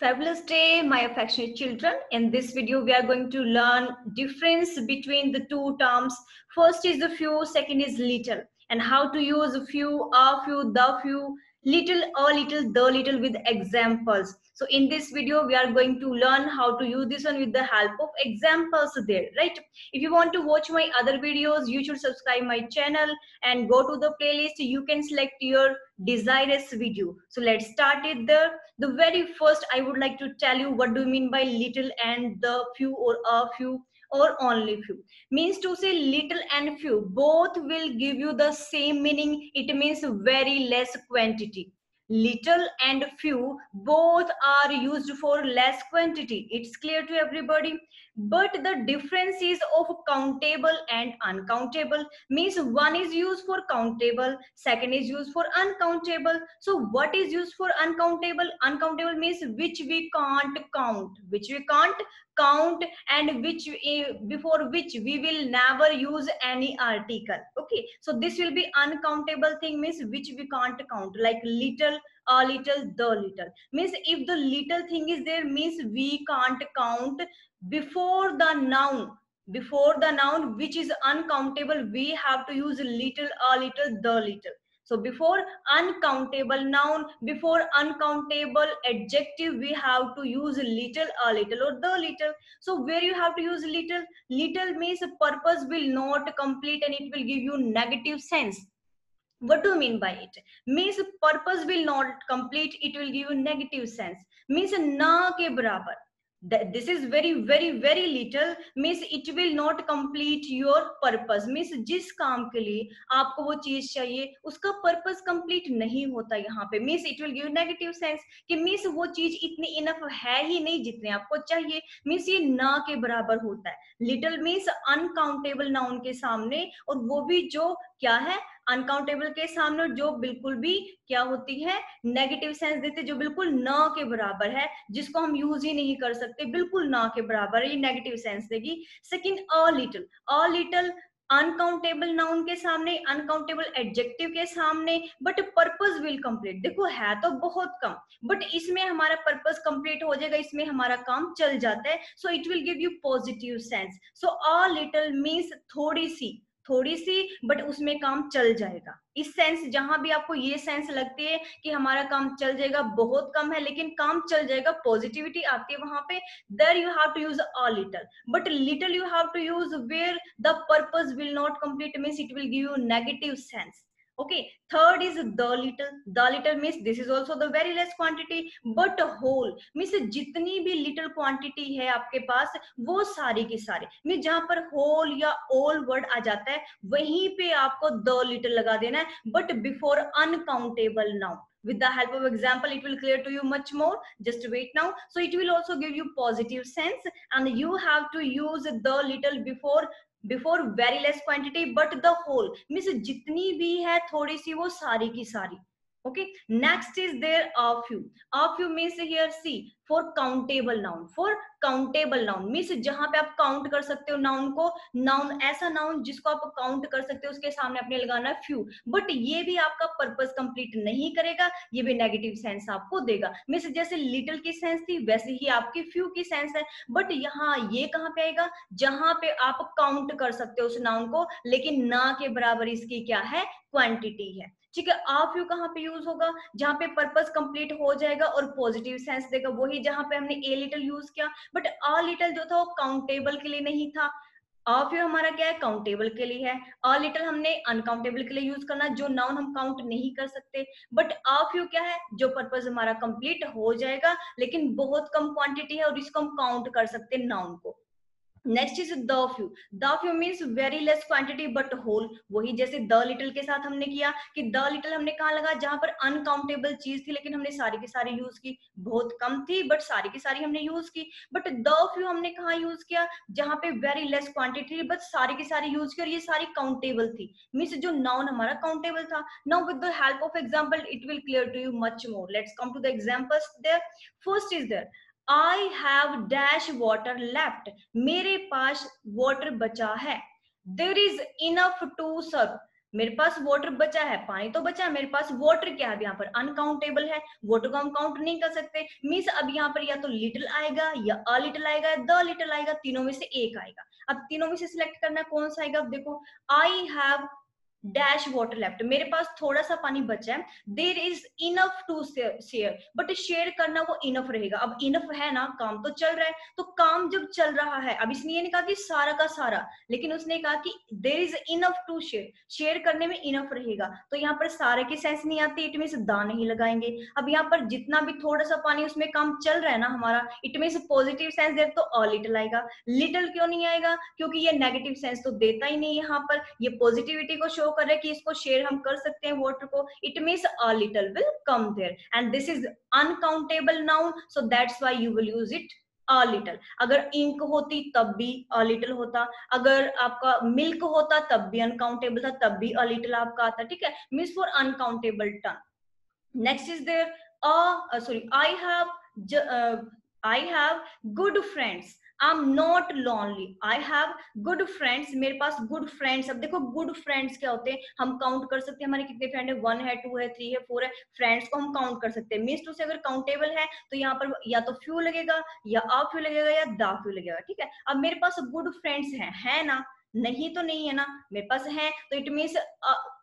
Fabulous day, my affectionate children. In this video, we are going to learn difference between the two terms. First is the few, second is little, and how to use a few, a few, the few, little, a little, the little with examples. So in this video, we are going to learn how to use this one with the help of examples there, right? If you want to watch my other videos, you should subscribe my channel and go to the playlist. You can select your desirous video. So let's start it there. The very first, I would like to tell you what do you mean by little and the few or a few or only few. Means to say little and few both will give you the same meaning. It means very less quantity. Little and few both are used for less quantity. It's clear to everybody but the difference is of countable and uncountable. Means one is used for countable second is used for uncountable. So what is used for uncountable? Uncountable means which we can't count. Which we can't count and which before which we will never use any article. Okay. So this will be uncountable thing means which we can't count. Like little a little the little means if the little thing is there means we can't count before the noun before the noun which is uncountable we have to use little a little the little so before uncountable noun, before uncountable adjective, we have to use a little, a little or the little. So where you have to use little, little means purpose will not complete and it will give you negative sense. What do you mean by it? Means purpose will not complete, it will give you negative sense. Means na ke barabar this is very very very little means it will not complete your purpose means जिस काम के लिए आपको वो चीज़ चाहिए उसका purpose complete नहीं होता यहाँ पे means it will give negative sense कि मीन्स वो चीज़ इतनी इनफ है ही नहीं जितने आपको चाहिए मीन्स ये ना के बराबर होता है लिटिल मीन्स अनकाउंटेबल नाउन के सामने और वो भी जो क्या है अनकाउंटेबल के सामने जो बिल्कुल भी क्या होती है नेगेटिव सेंस देते जो बिल्कुल न के बराबर है, जिसको हम यूज़ ही नहीं कर सकते, बिल्कुल न के बराबर है, ये नेगेटिव सेंस देगी। Second a little a little uncountable noun के सामने अनकाउंटेबल एडजेक्टिव के सामने बट पर्पज विल कंप्लीट देखो, है तो बहुत कम बट इसमें हमारा पर्पज कंप्लीट हो जाएगा, इसमें हमारा काम चल जाता है so it will give you positive sense so a little means थोड़ी सी थोड़ी सी बट उसमें काम चल जाएगा। इस सेंस जहाँ भी आपको ये सेंस लगती है कि हमारा काम चल जाएगा, बहुत कम है, लेकिन काम चल जाएगा पॉजिटिविटी आती है वहाँ पे there you have to use a little but little you have to use where the purpose will not complete means it will give you negative sense okay third is the little the little means this is also the very less quantity but whole means जितनी भी little quantity है आपके पास वो सारी की सारी mean जहाँ पर whole या all word आ जाता है वहीं पे आपको the little लगा देना है but before uncountable noun with the help of example it will clear to you much more just wait now so it will also give you positive sense and you have to use the little before before very less quantity but the whole means जितनी भी है थोड़ी सी वो सारी की सारी okay, next is there a few a few means here, see, for countable noun, for countable noun. Means जहाँ पे आप काउंट कर सकते हो नाउन को नाउन ऐसा नाउन जिसको आप काउंट कर सकते हो, उसके सामने आपने लगाना है फ्यू बट ये भी आपका पर्पस कंप्लीट नहीं करेगा, ये भी नेगेटिव सेंस आपको देगा. मीन्स जैसे लिटिल की सेंस थी, वैसे ही आपकी फ्यू की सेंस है. बट यहाँ ये कहाँ पे आएगा? जहाँ पे आप काउंट कर सकते हो उस नाउन को, लेकिन ना के बराबर इसकी क्या है? क्वांटिटी है. ठीक है, आप यू कहाँ पे यूज़ होगा? जहाँ पे पर्पस कंप्लीट हो जाएगा और पॉजिटिव सेंस देगा, वही जहाँ पे हमने ए लिटल यूज़ किया। बट आ लिटल जो था वो काउंटेबल के लिए नहीं था। ऑफ़ यू हमारा क्या है? काउंटेबल के लिए है। अ लिटल हमने अनकाउंटेबल के लिए यूज़ करना, जो नाउन हम काउंट नहीं कर सकते। बट ऑफ़ यू क्या है? जो पर्पज हमारा कंप्लीट हो जाएगा, लेकिन बहुत कम क्वांटिटी है और इसको हम काउंट कर सकते नाउन को। Next is the few the few means very less quantity but whole वही जैसे द लिटिल के साथ हमने किया कि द लिटिल हमने कहा लगा? जहाँ पर अनकाउंटेबल चीज़ थी, लेकिन हमने सारी की सारी यूज़ की। बहुत कम थी बट सारी की सारी हमने यूज़ की। बट द फ्यू हमने कहा यूज़ किया? जहाँ पे वेरी लेस क्वांटिटी बट सारी की सारी यूज़ की और ये सारी काउंटेबल थी। मीन्स जो नाउन हमारा काउंटेबल था। Now with the help of example it will clear to you much more let's come to the examples there first is there I have dash water left मेरे पास water बचा है। There is enough to serve मेरे पास water बचा है। पानी तो बचा है। मेरे पास वाटर क्या है? यहाँ पर अनकाउंटेबल है। वाटर को हम काउंट नहीं कर सकते। मीन्स अब यहाँ पर या तो लिटिल आएगा या अ लिटिल आएगा या द लिटिल आएगा। तीनों में से एक आएगा। अब तीनों में से सिलेक्ट करना कौन सा आएगा? अब देखो I have dash water left मेरे पास थोड़ा सा पानी बचा है। There is enough to share but share करना वो इनफ रहेगा। अब इनफ है ना, काम तो चल रहा है। तो काम जब चल रहा है, अब इसने ये नहीं कहा कि सारा का सारा, लेकिन उसने कहा कि देर is enough to share share करने में इनफ रहेगा। तो यहाँ पर सारे की सेंस नहीं आती, इट मीन दा नहीं लगाएँगे। अब यहाँ पर जितना भी थोड़ा सा पानी उसमें काम चल रहा है ना हमारा, इट मीन पॉजिटिव सेंस दे तो अ लिटल आएगा। लिटल क्यों नहीं आएगा? क्योंकि ये नेगेटिव सेंस तो देता ही नहीं यहाँ पर। ये पॉजिटिविटी को शो कर रहे कि इसको शेयर हम कर सकते हैं वाटर को। It means a little will come there and this is uncountable noun so that's why you will use it a little अगर इंक होती, तब भी अ लिटल होता। अगर आपका मिल्क होता, तब भी अनकाउंटेबल था, तब भी अ लिटल आपका आता, ठीक है? Means for uncountable turn next is there a sorry I have I have good friends I am not lonely I have good friends मेरे पास गुड फ्रेंड्स अब देखो गुड फ्रेंड्स क्या होते हैं? हम काउंट कर सकते हैं। हमारे कितने फ्रेंड है? वन है टू है थ्री है फोर है। फ्रेंड्स को हम काउंट कर सकते हैं। मीन्स टू से अगर काउंटेबल है तो यहाँ पर या तो फ्यू लगेगा, या आ फ्यू लगेगा, या दा फ्यू लगेगा। ठीक है? अब मेरे पास गुड फ्रेंड्स हैं। है ना? नहीं तो नहीं है ना? मेरे पास है। तो इट मीन्स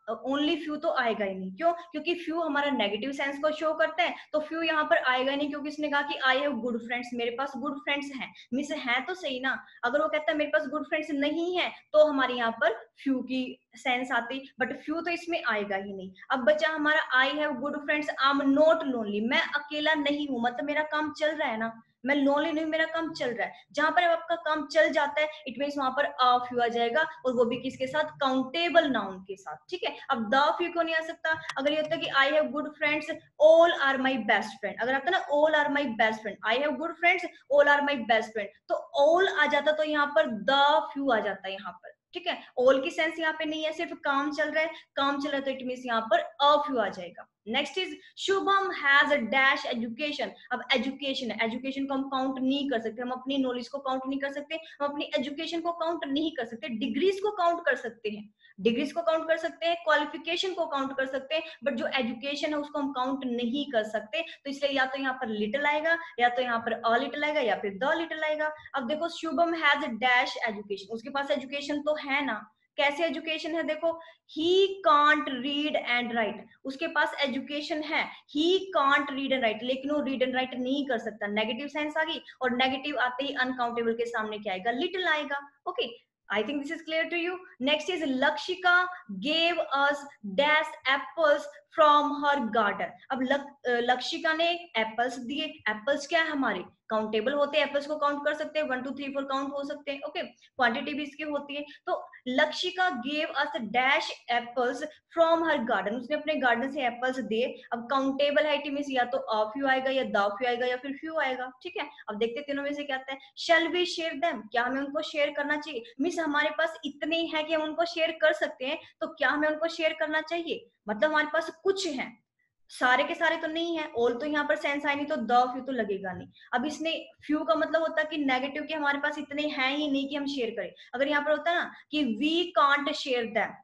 ओनली फ्यू तो आएगा ही नहीं। क्यों? क्योंकि फ्यू हमारा नेगेटिव सेंस को शो करता है तो फ्यू यहाँ पर आएगा नहीं, क्योंकि उसने कहा कि आई हैव गुड फ्रेंड्स मेरे पास गुड फ्रेंड्स हैं। मिस है तो सही ना? अगर वो कहता है मेरे पास गुड फ्रेंड्स नहीं है तो हमारे यहाँ पर फ्यू की सेंस आती बट फ्यू तो इसमें आएगा ही नहीं। अब बच्चा हमारा I have good friends I am not lonely मैं अकेला नहीं हूँ मतलब मेरा काम चल रहा है ना? मैं लोनली नहीं मेरा काम चल रहा है। जहाँ पर आपका काम चल जाता है इट मीन वहाँ पर ऑफ़ यू आ जाएगा, और वो भी किसके साथ? काउंटेबल नाउन के साथ, ठीक है? अब द फ्यू क्यों नहीं आ सकता? अगर ये होता है कि I have good friends all are my best friend अगर आता ना all are my best friend I have good friends all are my best friend तो ऑल आ जाता तो यहाँ पर द फ्यू आ जाता है यहाँ पर, ठीक है? ऑल की सेंस यहाँ पे नहीं है, सिर्फ़ काम चल रहा है, काम चल रहा है तो इट मीन यहाँ पर अ फ्यू आ जाएगा। Next is Shubham has a dash education अब एजुकेशन एजुकेशन को हम काउंट नहीं कर सकते. हम अपनी नॉलेज को काउंट नहीं कर सकते. हम अपनी एजुकेशन को काउंट नहीं कर सकते. डिग्रीज को काउंट कर सकते हैं. डिग्रीज को काउंट कर सकते हैं. क्वालिफिकेशन को काउंट कर सकते हैं. बट जो एजुकेशन है, उसको हम काउंट नहीं कर सकते. तो इसलिए या तो यहाँ पर लिटल आएगा, या तो यहाँ पर अ लिटिल आएगा, या फिर द लिटल आएगा. अब देखो शुभम हैज़ डैश एजुकेशन उसके पास एजुकेशन तो है ना. कैसे एजुकेशन है? देखो he can't read and write उसके पास एजुकेशन है। He can't read and write लेकिन वो रीड एंड राइट नहीं कर सकता। नेगेटिव सेंस आ गई और नेगेटिव आते ही अनकाउंटेबल के सामने क्या आएगा? लिटिल आएगा। Okay? I think this is clear to you. Next is Lakshika gave us dash apples from her garden अब लक, लक्षिका ने एप्पल्स दिए। एप्पल्स क्या है हमारे? काउंटेबल होते हैं एप्पल्स को काउंट कर सकते हैं one two three four count हो सकते हैं ओके क्वांटिटी भी इसकी होती है। तो Lakshika gave us dash apples from her garden उसने अपने गार्डन से एप्पल्स दिए अब काउंटेबल है मीन या तो अ फ्यू आएगा या द फ्यू आएगा या फिर फ्यू आएगा, ठीक है? अब देखते तीनों में से क्या आता है। शेल वी शेयर देम क्या हमें उनको शेयर करना चाहिए? मीन्स हमारे पास इतने है कि हम उनको शेयर कर सकते हैं तो क्या हमें उनको शेयर करना चाहिए? मतलब हमारे पास कुछ है। सारे के सारे तो नहीं है ऑल तो यहाँ पर सेंस आए नहीं तो द फ्यू तो लगेगा नहीं। अब इसने फ्यू का मतलब होता कि नेगेटिव के हमारे पास इतने हैं ही नहीं कि हम शेयर करें। अगर यहाँ पर होता ना कि वी कांट शेयर दैम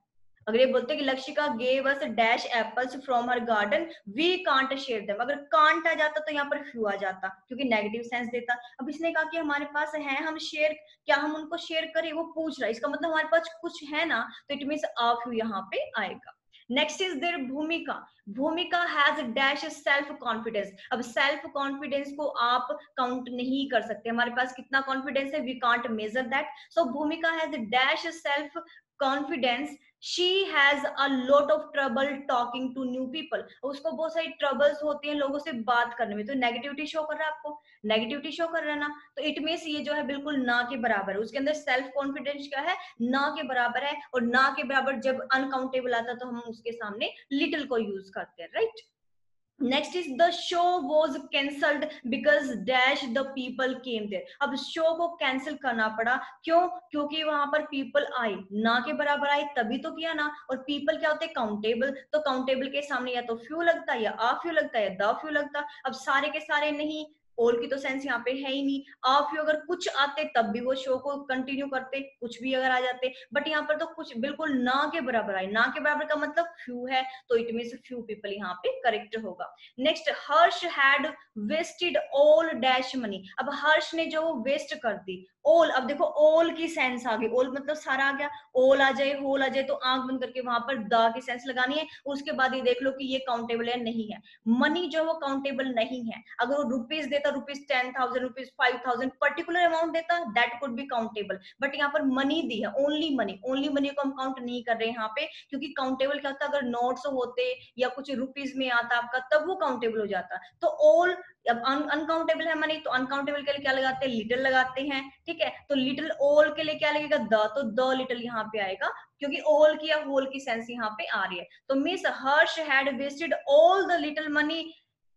अगर ये बोलते कि Lakshika gave us dash apples from her garden we can't share them अगर कांट आ जाता तो यहाँ पर फ्यू आ जाता, क्योंकि नेगेटिव सेंस देता। अब इसने कहा कि हमारे पास है, हम शेयर क्या हम उनको शेयर करें? वो पूछ रहा है। इसका मतलब हमारे पास कुछ है ना तो इट मीन आ फ्यू यहाँ पे आएगा। Next is there Bhumika. Bhumika has dash self confidence अब सेल्फ कॉन्फिडेंस को आप काउंट नहीं कर सकते। हमारे पास कितना कॉन्फिडेंस है? We can't measure that so Bhumika has dash self confidence she has a lot of trouble talking to new people उसको बहुत सारी ट्रबल्स होती हैं लोगों से बात करने में। तो नेगेटिविटी शो कर रहा है आपको? नेगेटिविटी शो कर रहा है ना? तो इट मीन्स ये जो है बिल्कुल ना के बराबर है। उसके अंदर सेल्फ कॉन्फिडेंस क्या है? ना के बराबर है। और ना के बराबर जब अनकाउंटेबल आता तो हम उसके सामने लिटिल को यूज़ करते हैं right next is the show was cancelled because dash the people came there अब शो को कैंसिल करना पड़ा, क्यों? क्योंकि वहाँ पर पीपल आए, ना के बराबर आए, तभी तो किया ना। और पीपल क्या होते काउंटेबल तो काउंटेबल के सामने या तो फ्यू लगता है या आ फ्यू लगता है या द फ्यू लगता। अब सारे के सारे नहीं ऑल की तो सेंस यहाँ पे है ही नहीं। आ फ्यू अगर कुछ आते, तब भी वो शो को कंटिन्यू करते, कुछ भी अगर आ जाते। बट यहाँ पर तो कुछ बिल्कुल ना के बराबर आए। ना के बराबर का मतलब फ्यू है तो इट मीन फ्यू पीपल यहाँ पे करेक्ट होगा। Next Harsh had wasted all dash money अब हर्ष ने जो वेस्ट कर दी ओल अब देखो ओल की सेंस आ गई। ओल मतलब सारा आ गया। ओल आ जाए होल आ जाए तो आँख बंद करके वहाँ पर द की सेंस लगानी है। उसके बाद ये देख लो कि ये काउंटेबल है, नहीं है। मनी जो वो काउंटेबल नहीं है। अगर वो रुपीज़ देता rupees ten thousand rupees five thousand particular amount देता that could be countable but यहाँ पर मनी दी है ओनली मनी ओनली मनी को हम काउंट नहीं कर रहे यहाँ पे, क्योंकि काउंटेबल क्या होता अगर नोट्स होते या कुछ रुपीज़ में आता आपका, तब वो काउंटेबल हो जाता। तो ओल अब अनकाउंटेबल है मनी तो अनकाउंटेबल के लिए क्या लगाते हैं? लिटिल लगाते हैं, ठीक है? तो लिटिल ओल के लिए क्या लगेगा? द तो द लिटिल यहाँ पे आएगा, क्योंकि ओल की या होल की सेंस यहाँ पे आ रही है। तो miss Harsh had wasted all the little money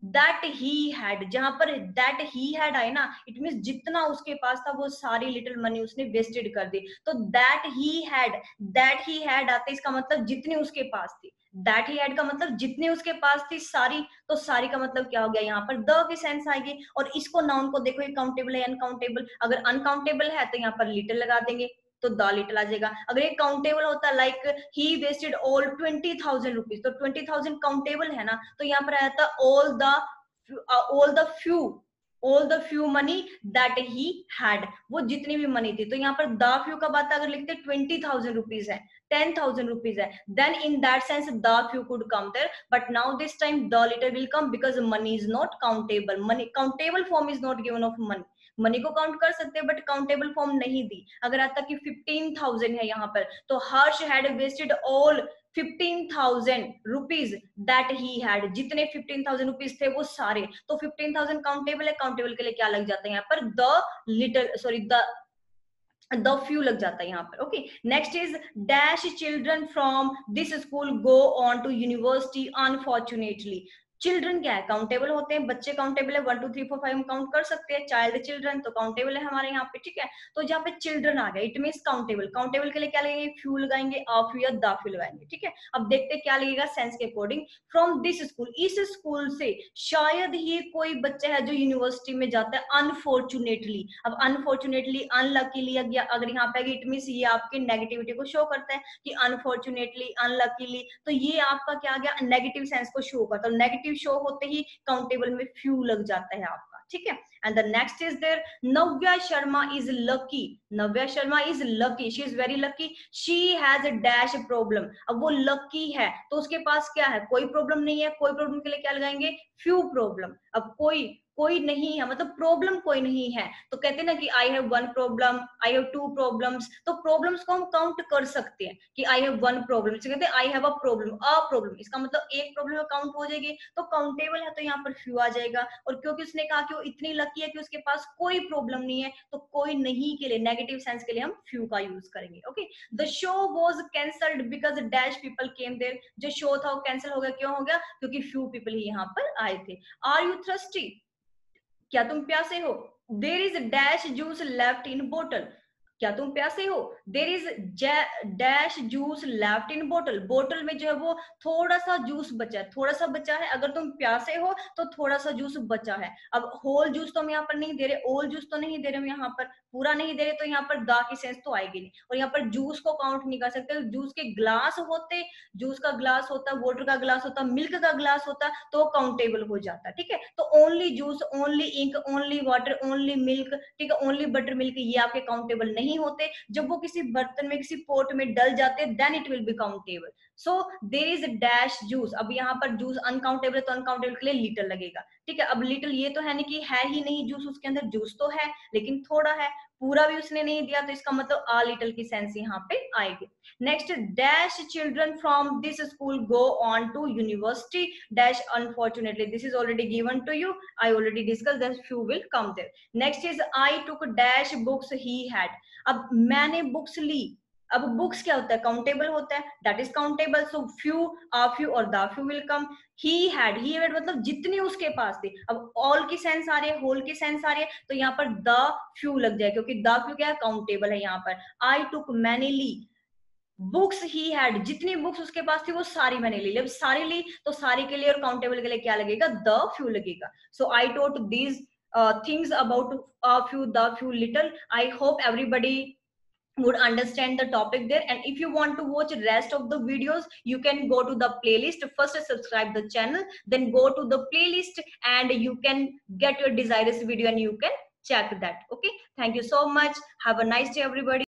that he had जहाँ पर दैट ही हैड आए ना इट मीन जितना उसके पास था, वो सारी लिटिल मनी उसने वेस्टेड कर दी। तो that he had that he had आते इसका मतलब जितनी उसके पास थी। दैट ही एड का मतलब जितने उसके पास थी सारी तो सारी का मतलब क्या हो गया? यहाँ पर द की सेंस आएगी, और इसको नाउन को देखो ये काउंटेबल है अनकाउंटेबल अगर अनकाउंटेबल है तो यहाँ पर लिटिल लगा देंगे। तो द लिटिल आ जाएगा। अगर ये काउंटेबल होता like he wasted all twenty thousand rupees तो ट्वेंटी थाउज़ेंड काउंटेबल है ना तो यहाँ पर आया था all the all the few all the few money that he had वो जितनी भी मनी थी। तो यहाँ पर द फ्यू का बात अगर लिखते ट्वेंटी थाउज़ेंड रुपीज़ है टेन थाउज़ेंड रुपीज़ है। Then in that sense the few could come there but now this time the little will come because money is not countable money countable form is not given of money money को count कर सकते हैं but countable form नहीं दी। अगर आता कि fifteen thousand है यहाँ पर तो Harsh had wasted all fifteen thousand rupees that he had जितने फिफ्टीन थाउज़ेंड रुपीज़ थे वो सारे। तो फिफ्टीन थाउज़ेंड काउंटेबल है काउंटेबल के लिए क्या लग जाता है यहाँ पर? The little sorry the the few लग जाता है यहाँ पर। Okay next is dash children from this school go on to university unfortunately children क्या है? काउंटेबल होते हैं, बच्चे काउंटेबल है one two three four five हम काउंट कर सकते हैं। चाइल्ड चिल्ड्रन तो काउंटेबल है हमारे यहाँ पे, ठीक है? तो जहाँ पे चिल्ड्रन आ गया इट मीन काउंटेबल काउंटेबल के लिए क्या लगेंगे फ्यू लगाएँगे ऑफ़ या द फ्यू लगाएँगे ठीक है? अब देखते क्या लगेगा सेंस के अकॉर्डिंग फ्रॉम दिस स्कूल इस स्कूल से शायद ही कोई बच्चा है जो यूनिवर्सिटी में जाता है अनफॉर्चुनेटली अब अनफॉर्चुनेटली अनलकीली अगर यहाँ पे इट मीन ये आपके नेगेटिविटी को शो करता है कि अनफॉर्चुनेटली अनलकीली तो ये आपका क्या गया? नेगेटिव सेंस को शो करता है। नेगेटिव नेगेटिव शो होते ही काउंटेबल में फ्यू लग जाता है आपका, ठीक है? And the next is there Navya Sharma is lucky Navya Sharma is lucky she is very lucky she has dash problem अब वो लकी है तो उसके पास क्या है? कोई प्रॉब्लम नहीं है, कोई प्रॉब्लम के लिए क्या लगाएँगे? फ्यू प्रॉब्लम अब कोई कोई नहीं है मतलब प्रॉब्लम कोई नहीं है। तो कहते ना कि I have one problem I have two problems तो प्रॉब्लम्स को हम काउंट कर सकते हैं कि आई हैव वन प्रॉब्लम कहते हैं I have a problem a problem इसका मतलब एक प्रॉब्लम काउंट हो जाएगी तो काउंटेबल है तो यहाँ पर फ्यू आ जाएगा। और क्योंकि उसने कहा कि वो इतनी लकी है कि उसके पास कोई प्रॉब्लम नहीं है तो कोई नहीं के लिए नेगेटिव सेंस के लिए हम फ्यू का यूज़ करेंगे okay the show was cancelled because dash people came there जो शो था वो कैंसिल हो गया, क्यों हो गया? क्योंकि फ्यू पीपल ही यहाँ पर आए थे। आर यू थ्रस्टी क्या तुम प्यासे हो? There is dash juice left in bottle क्या तुम प्यासे हो? There is dash juice left in bottle बोतल में जो है वो थोड़ा सा जूस बचा है, थोड़ा सा बचा है। अगर तुम प्यासे हो तो थोड़ा सा जूस बचा है। अब होल जूस तो हम यहाँ पर नहीं दे रहे ओल जूस तो नहीं दे रहे हम यहाँ पर। पूरा नहीं दे रहे तो यहाँ पर दा की सेंस तो आएगी नहीं। और यहाँ पर जूस को काउंट नहीं कर सकते। जूस के ग्लास होते जूस का ग्लास होता वाटर का ग्लास होता मिल्क का ग्लास होता तो काउंटेबल हो जाता, ठीक है? तो only juice only ink only water only milk ठीक है? ओनली बटर मिल्क ये आपके काउंटेबल नहीं होते। जब वो किसी बर्तन में, किसी पोर्ट में डल जाते then it will become countable so there is dash juice अब यहाँ पर जूस अनकाउंटेबल तो अनकाउंटेबल के लिए लिटल लगेगा। ठीक है? अब लिटल ये तो है नहीं कि है ही नहीं जूस उसके अंदर जूस तो है, लेकिन थोड़ा है। पूरा भी उसने नहीं दिया तो इसका मतलब आ लिटल की सेंस यहाँ पे आएगी। Next dash children from this school go on to university dash unfortunately this is already given to you I already discuss few will come there next is I took dash books he had अब मैंने books ली। अब books क्या होता है? Countable होता है। That is countable so few a few और the few will come he had he had मतलब जितनी उसके पास थी। अब ऑल की सेंस आ रही है होल की सेंस आ रही है तो यहाँ पर द फ्यू लग जाए, क्योंकि द फ्यू क्या है? काउंटेबल है यहाँ पर। आई टुक मैनी ली बुक्स ही हैड जितनी बुक्स उसके पास थी, वो सारी मैंने ली अब सारी ली तो सारी के लिए और काउंटेबल के लिए क्या लगेगा? द फ्यू लगेगा। So I taught these things about few, the few little. I hope everybody would understand the topic there. And if you want to watch rest of the videos you can go to the playlist. First subscribe the channel then go to the playlist and you can get your desirous video and you can check that. Okay? Thank you so much. Have a nice day everybody